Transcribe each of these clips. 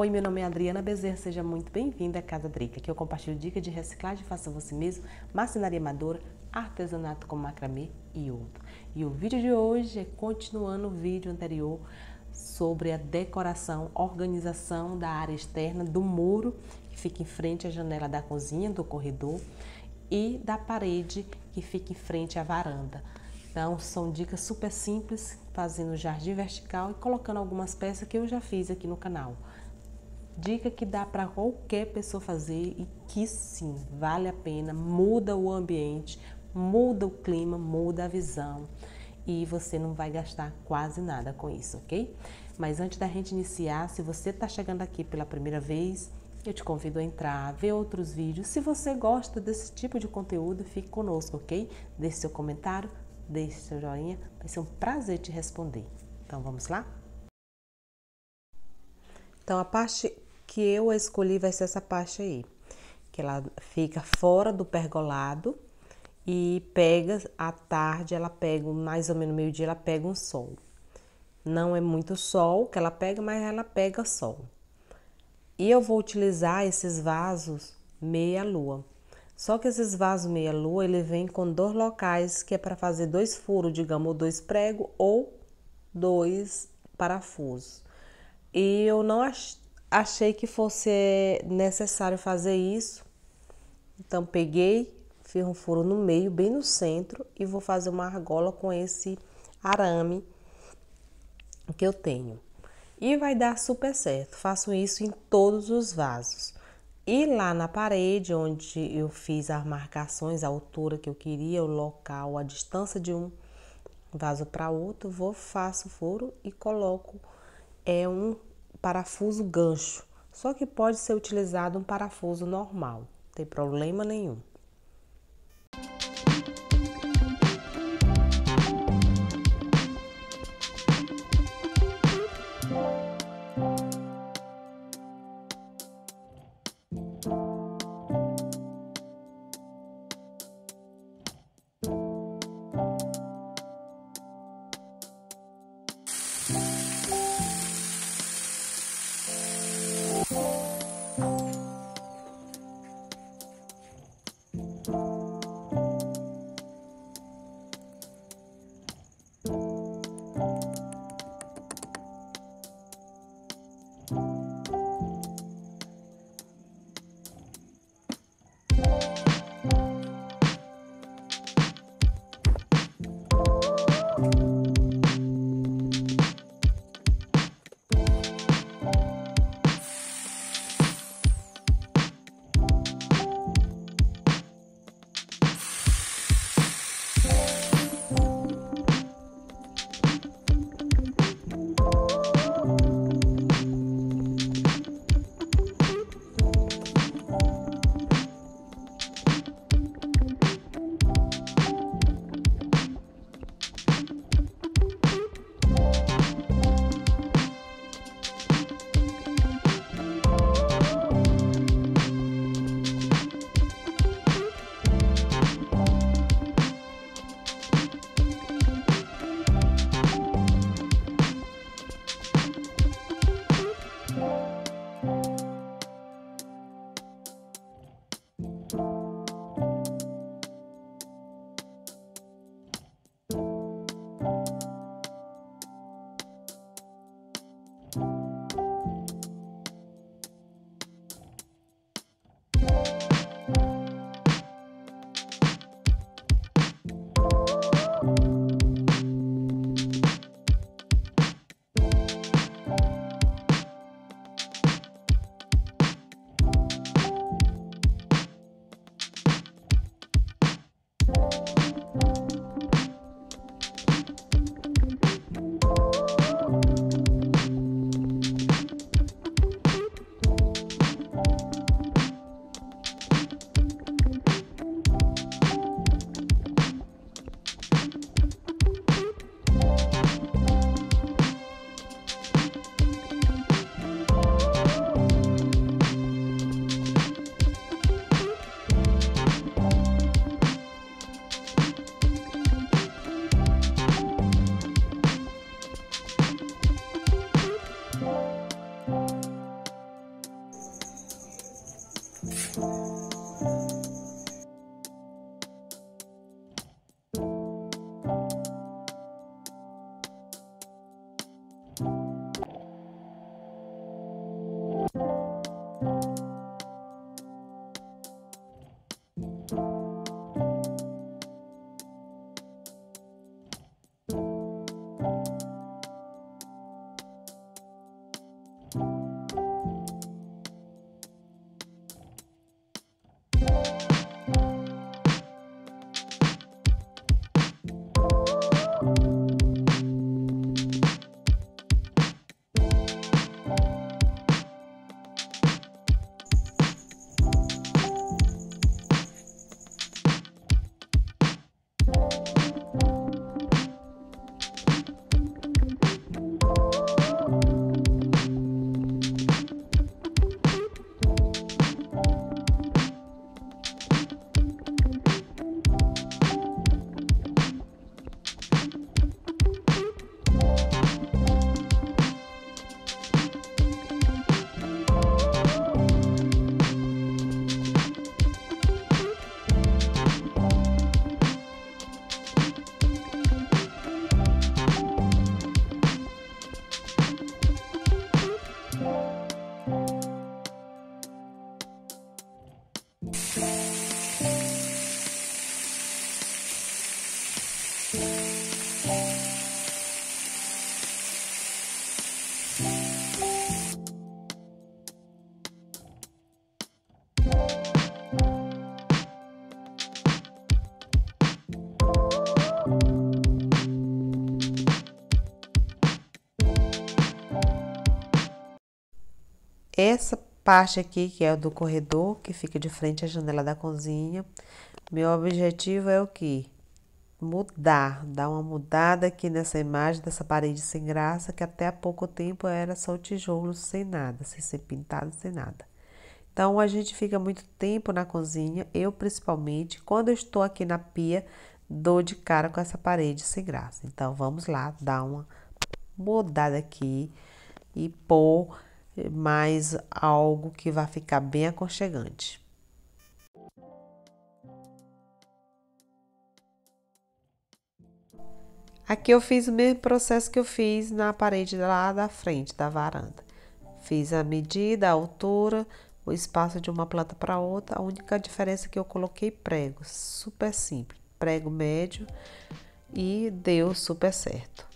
Oi, meu nome é Adriana Bezerra, seja muito bem-vinda à Casa Drica, que eu compartilho dicas de reciclagem, faça você mesmo, marcenaria amadora, artesanato com macramê e outro. E o vídeo de hoje é continuando o vídeo anterior sobre a decoração, organização da área externa do muro que fica em frente à janela da cozinha, do corredor e da parede que fica em frente à varanda. Então, são dicas super simples, fazendo jardim vertical e colocando algumas peças que eu já fiz aqui no canal. Dica que dá para qualquer pessoa fazer e que sim, vale a pena, muda o ambiente, muda o clima, muda a visão e você não vai gastar quase nada com isso, ok? Mas antes da gente iniciar, se você está chegando aqui pela primeira vez, eu te convido a entrar, ver outros vídeos. Se você gosta desse tipo de conteúdo, fique conosco, ok? Deixe seu comentário, deixe seu joinha, vai ser um prazer te responder. Então vamos lá? Então a parte que eu escolhi vai ser essa parte aí, que ela fica fora do pergolado e pega à tarde, ela pega mais ou menos meio-dia, ela pega um sol. Não é muito sol que ela pega, mas ela pega sol. E eu vou utilizar esses vasos meia lua. Só que esses vasos meia lua, ele vem com dois locais que é para fazer dois furos, digamos, dois pregos ou dois parafusos. E eu não ach achei que fosse necessário fazer isso. Então peguei, fiz um furo no meio, bem no centro e vou fazer uma argola com esse arame que eu tenho. E vai dar super certo. Faço isso em todos os vasos. E lá na parede, onde eu fiz as marcações, a altura que eu queria, o local, a distância de um vaso para outro, vou faço furo e coloco é um parafuso gancho, só que pode ser utilizado um parafuso normal, não tem problema nenhum. Essa parte aqui, que é o do corredor, que fica de frente à janela da cozinha, meu objetivo é o que? Mudar, dar uma mudada aqui nessa imagem dessa parede sem graça, que até há pouco tempo era só tijolo sem nada, sem ser pintado, sem nada. Então, a gente fica muito tempo na cozinha, eu principalmente, quando eu estou aqui na pia, dou de cara com essa parede sem graça. Então, vamos lá, dar uma mudada aqui e pôr mais algo que vai ficar bem aconchegante. Aqui eu fiz o mesmo processo que eu fiz na parede lá da frente da varanda. Fiz a medida, a altura, o espaço de uma planta para outra. A única diferença é que eu coloquei prego, super simples, prego médio e deu super certo.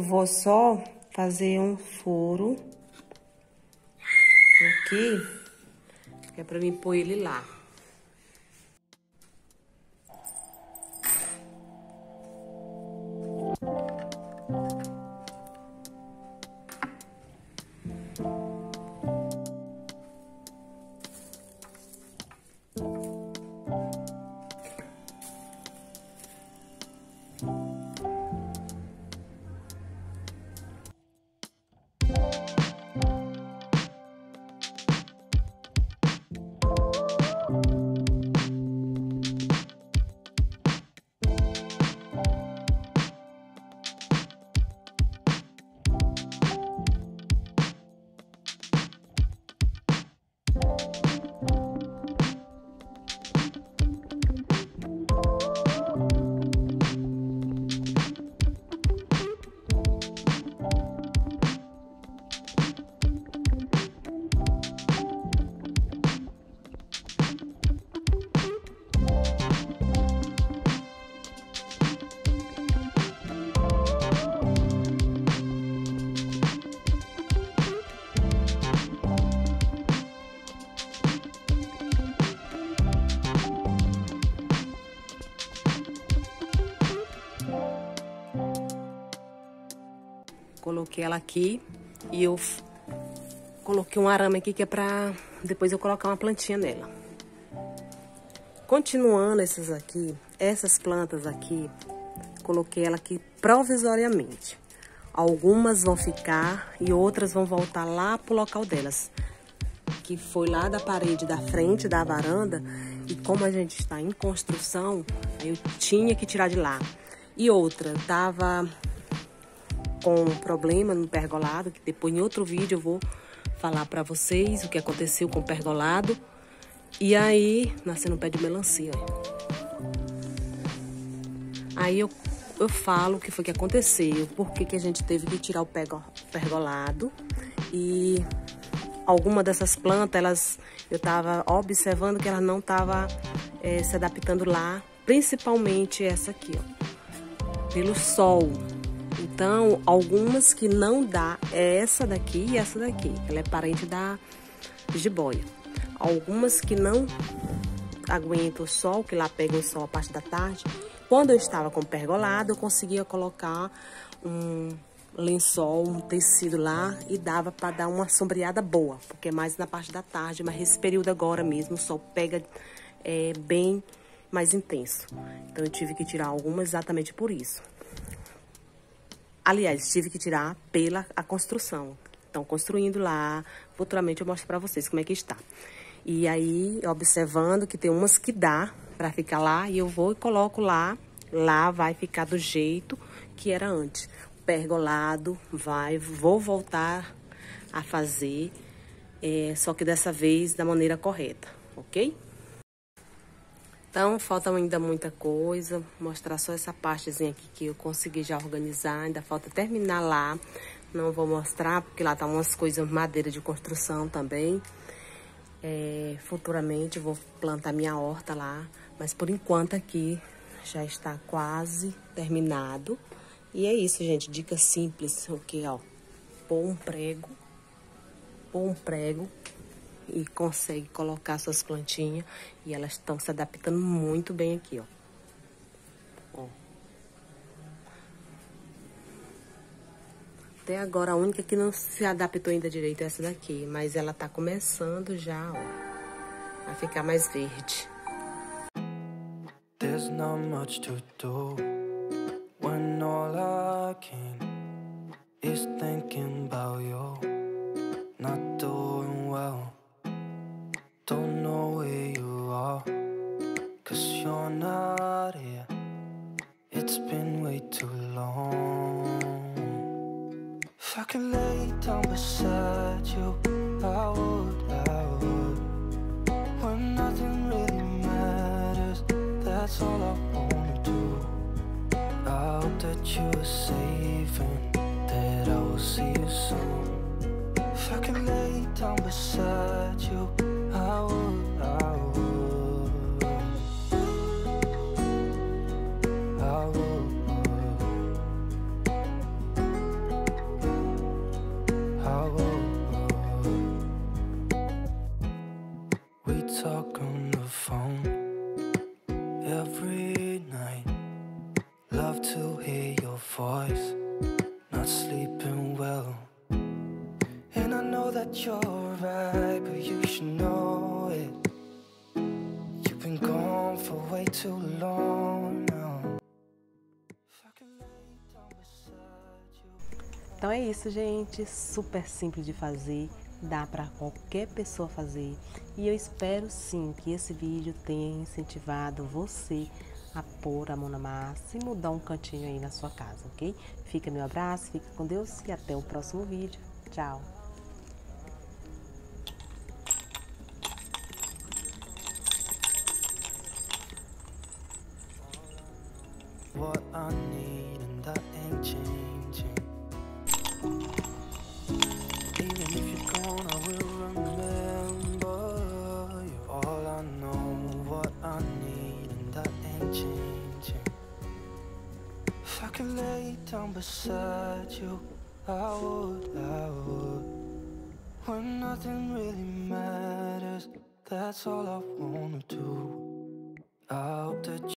Eu vou só fazer um furo aqui, é pra mim pôr ele lá. Coloquei ela aqui e eu coloquei um arame aqui que é pra depois eu colocar uma plantinha nela. Continuando essas aqui, essas plantas aqui, coloquei ela aqui provisoriamente. Algumas vão ficar e outras vão voltar lá pro local delas. que foi lá da parede da frente da varanda e como a gente está em construção, eu tinha que tirar de lá. E outra, tava com um problema no pergolado, que depois em outro vídeo eu vou falar para vocês o que aconteceu com o pergolado. E aí, nascendo um pé de melancia. Aí eu, eu falo o que foi que aconteceu, por que, que a gente teve que tirar o pergolado. E alguma dessas plantas, elas, eu estava observando que elas não estavam é, eh, se adaptando lá, principalmente essa aqui, ó, pelo sol. Então, algumas que não dá é essa daqui e essa daqui. Ela é parente da jiboia. Algumas que não aguentam o sol, que lá pegam o sol a parte da tarde. Quando eu estava com pergolado, eu conseguia colocar um lençol, um tecido lá e dava para dar uma sombreada boa, porque é mais na parte da tarde, mas esse período agora mesmo o sol pega é, bem mais intenso. Então eu tive que tirar algumas exatamente por isso. Aliás, tive que tirar pela a construção. Estão construindo lá. Futuramente eu mostro para vocês como é que está. E aí, observando que tem umas que dá para ficar lá, e eu vou e coloco lá. Lá vai ficar do jeito que era antes. Pergolado, vai, vou voltar a fazer, é, só que dessa vez da maneira correta, ok? Então, falta ainda muita coisa, mostrar só essa partezinha aqui que eu consegui já organizar, ainda falta terminar lá. Não vou mostrar, porque lá tá umas coisas, madeira de construção também. É, futuramente vou plantar minha horta lá, mas por enquanto aqui já está quase terminado. E é isso, gente, dica simples, o que, ó, pôr um prego, pôr um prego e consegue colocar suas plantinhas e elas estão se adaptando muito bem aqui, ó. ó. Até agora a única que não se adaptou ainda direito é essa daqui, mas ela tá começando já, ó, a ficar mais verde. There's not much to do when all I can is thinking about you Então é isso, gente. Super simples de fazer dá para qualquer pessoa fazer e eu espero sim que esse vídeo tenha incentivado você a pôr a mão na massa e mudar um cantinho aí na sua casa, ok? Fica meu abraço, fica com Deus e até o próximo vídeo. Tchau! what I need and that ain't changing. Even if you're gone I will remember You're all I know, what I need and that ain't changing. If I could lay down beside you I would, I would. When nothing really matters That's all I wanna do.